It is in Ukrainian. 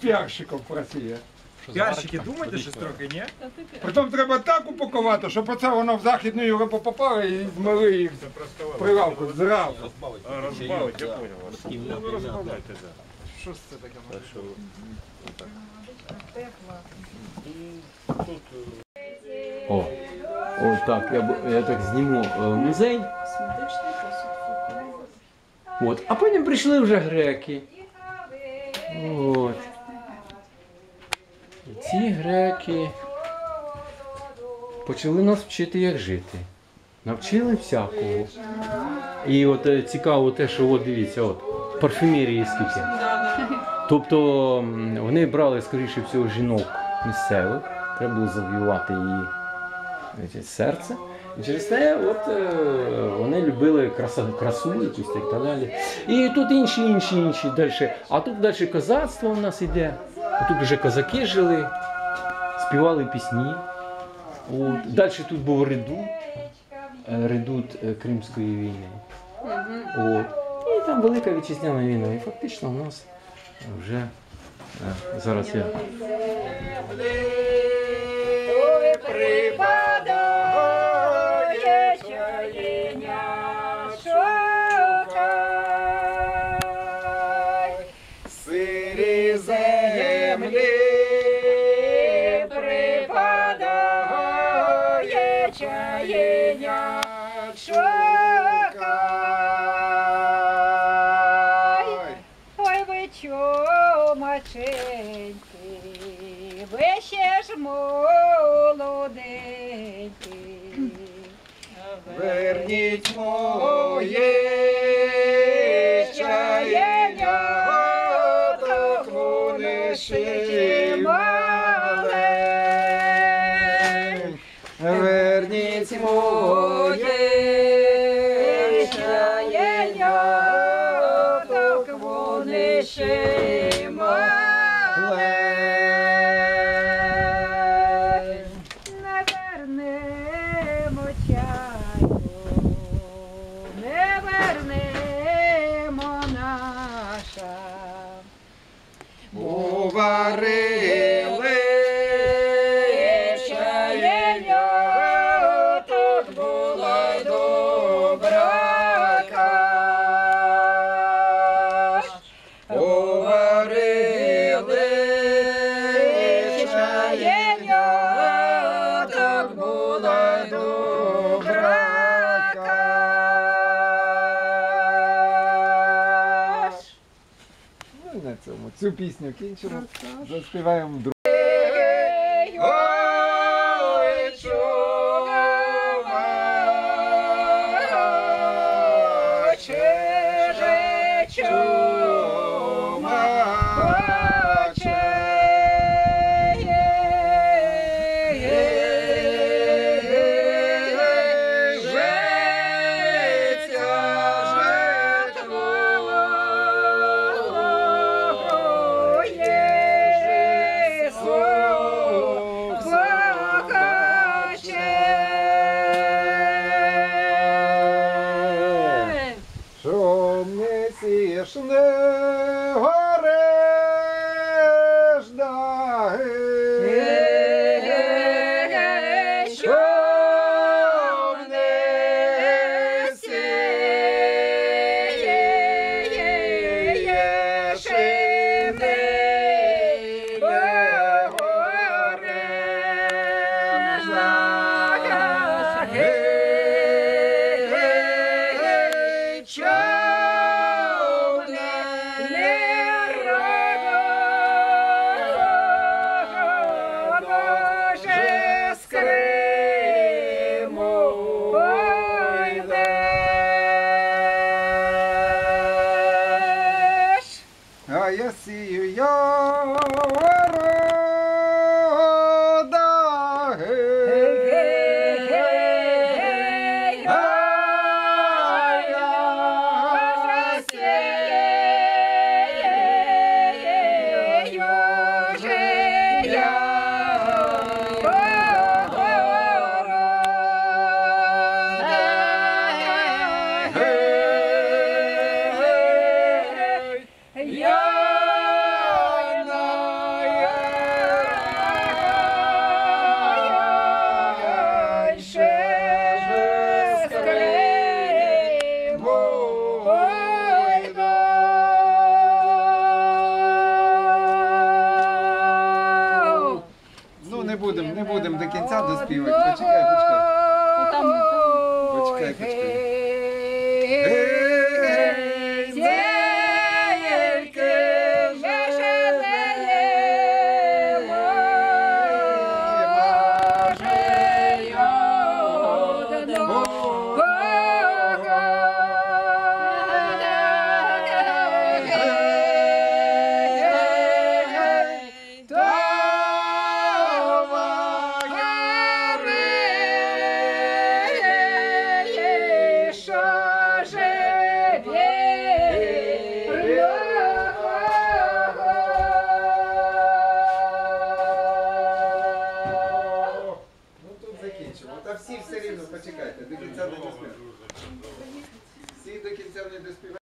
піарщиком працює. Піарщики, думаєте, що трохи, ні? Потім треба так упакувати, щоб оце воно в Західну Європу попало і змили їх прилавку зразу. Розбавить, я понял вас. Ну. Що це таке? О, о так, я, я так зніму е, музей. От. А потім прийшли вже греки. От. І ці греки почали нас вчити, як жити. Навчили всякого. І от е, цікаво те, що от дивіться, от, парфюмерії скільки. Тобто вони брали, скоріше всього, жінок місцевих, треба було завоювати її серце. І через те от, е, вони любили краса, красу якусь так далі. І тут інші, інші, інші далі. А тут далі козацтво в нас іде. Тут вже козаки жили, співали пісні. От. Далі тут був редут, е, редут е, Кримської війни. От. І там велика вітчизняна війна. І фактично у нас вже е, зараз я. Землі припадає чаїня, шукай. Ой, ви чумаченьки, ви ще ж молоденькі. Верніть моє чаєння, так вони Верніть Не на цьому цю пісню кінчимо. Заспіваємо А я будемо, не будемо до кінця доспівати. Почекай, почекай. Почекай, почекай. Та всі все рівно, почекайте, до кінця не доспівають. Всі до кінця не доспівають.